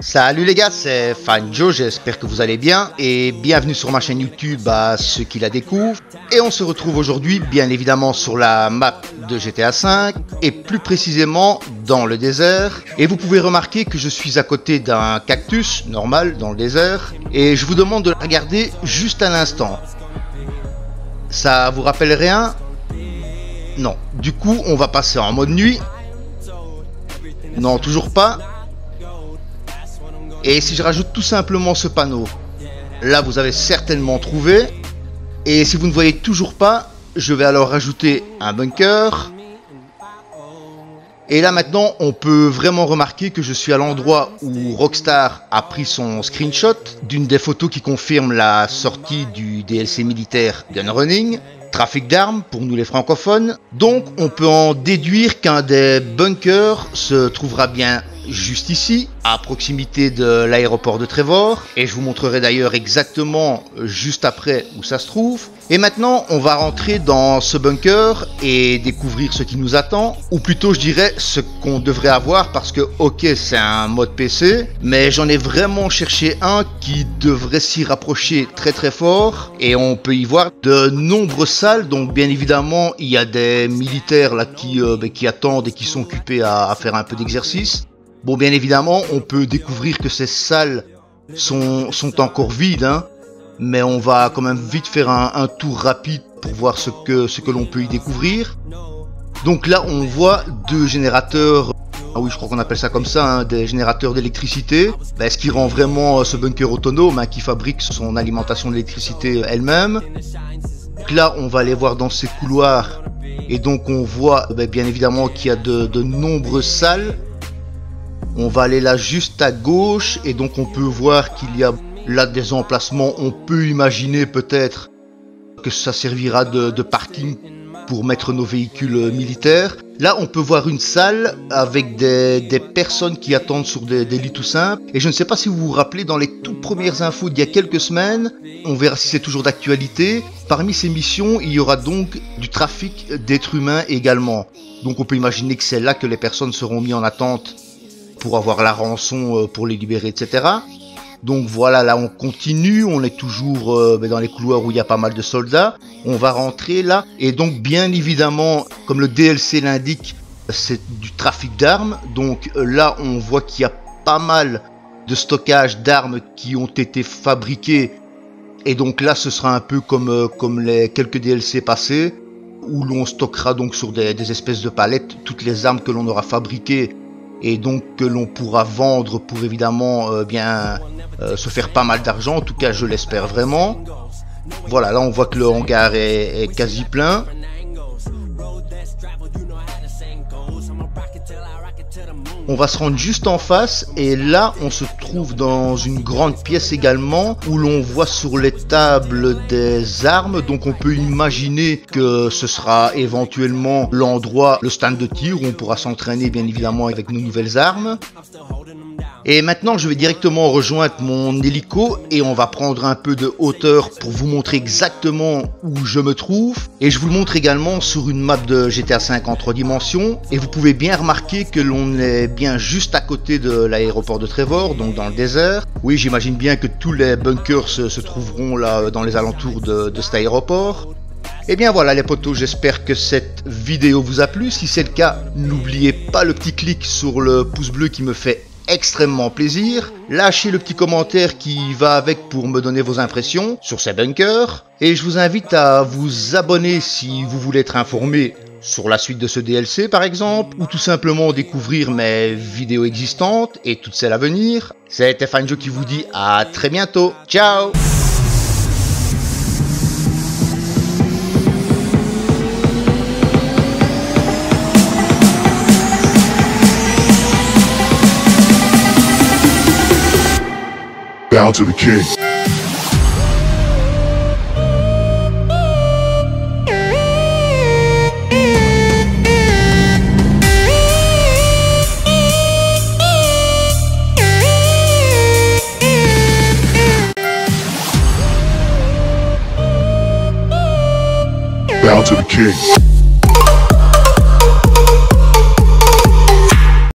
Salut les gars, c'est Fan Joe, j'espère que vous allez bien et bienvenue sur ma chaîne YouTube à ceux qui la découvrent. Et on se retrouve aujourd'hui bien évidemment sur la map de GTA V et plus précisément dans le désert. Et vous pouvez remarquer que je suis à côté d'un cactus normal dans le désert et je vous demande de regarder juste un instant. Ça vous rappelle rien? Non. Du coup, on va passer en mode nuit. Non, toujours pas. Et si je rajoute tout simplement ce panneau, là vous avez certainement trouvé. Et si vous ne voyez toujours pas, je vais alors rajouter un bunker. Et là maintenant, on peut vraiment remarquer que je suis à l'endroit où Rockstar a pris son screenshot d'une des photos qui confirme la sortie du DLC militaire Gun Running. Trafic d'armes pour nous les francophones. Donc on peut en déduire qu'un des bunkers se trouvera bien juste ici, à proximité de l'aéroport de Trevor. Et je vous montrerai d'ailleurs exactement juste après où ça se trouve. Et maintenant, on va rentrer dans ce bunker et découvrir ce qui nous attend. Ou plutôt, je dirais, ce qu'on devrait avoir parce que, ok, c'est un mode PC. Mais j'en ai vraiment cherché un qui devrait s'y rapprocher très très fort. Et on peut y voir de nombreuses salles. Donc, bien évidemment, il y a des militaires là qui, euh, ben, qui attendent et qui sont occupés à faire un peu d'exercice. Bon, bien évidemment, on peut découvrir que ces salles sont, sont encore vides, hein, mais on va quand même vite faire un, tour rapide pour voir ce que, ce que l'on peut y découvrir. Donc là, on voit deux générateurs, ah oui, je crois qu'on appelle ça comme ça, hein, des générateurs d'électricité, ben, ce qui rend vraiment ce bunker autonome, hein, qui fabrique son alimentation d'électricité elle-même. Donc là, on va aller voir dans ces couloirs, et donc on voit ben, bien évidemment qu'il y a de, de nombreuses salles on va aller là juste à gauche et donc on peut voir qu'il y a là des emplacements. On peut imaginer peut-être que ça servira de, parking pour mettre nos véhicules militaires. Là, on peut voir une salle avec des, personnes qui attendent sur des, lits tout simples. Et je ne sais pas si vous vous rappelez, dans les toutes premières infos d'il y a quelques semaines, on verra si c'est toujours d'actualité. Parmi ces missions, il y aura donc du trafic d'êtres humains également. Donc on peut imaginer que c'est là que les personnes seront mises en attente pour avoir la rançon euh, pour les libérer, etc. Donc voilà, là on continue, on est toujours euh, ben, dans les couloirs où il y a pas mal de soldats. On va rentrer là, et donc bien évidemment, comme le DLC l'indique, c'est du trafic d'armes. Donc euh, là on voit qu'il y a pas mal de stockage d'armes qui ont été fabriquées. Et donc là ce sera un peu comme, comme les quelques DLC passés, où l'on stockera donc sur des, des espèces de palettes toutes les armes que l'on aura fabriquées et donc que l'on pourra vendre pour évidemment euh, bien euh, se faire pas mal d'argent, en tout cas je l'espère vraiment. Voilà, là on voit que le hangar est, est quasi plein. On va se rendre juste en face et là on se trouve dans une grande pièce également où l'on voit sur les tables des armes. Donc on peut imaginer que ce sera éventuellement l'endroit, le stand de tir où on pourra s'entraîner bien évidemment avec nos nouvelles armes. Et maintenant, je vais directement rejoindre mon hélico et on va prendre un peu de hauteur pour vous montrer exactement où je me trouve. Et je vous le montre également sur une map de GTA V en 3 dimensions. Et vous pouvez bien remarquer que l'on est bien juste à côté de l'aéroport de Trevor, donc dans le désert. Oui, j'imagine bien que tous les bunkers se, trouveront là dans les alentours de, de cet aéroport. Et eh bien voilà les potos, j'espère que cette vidéo vous a plu. Si c'est le cas, n'oubliez pas le petit clic sur le pouce bleu qui me fait extrêmement plaisir. Lâchez le petit commentaire qui va avec pour me donner vos impressions sur ces bunkers. Et je vous invite à vous abonner si vous voulez être informé sur la suite de ce DLC par exemple, ou tout simplement découvrir mes vidéos existantes et toutes celles à venir. C'était Fanjo qui vous dit à très bientôt. Ciao Bow to the king. Bow to the king.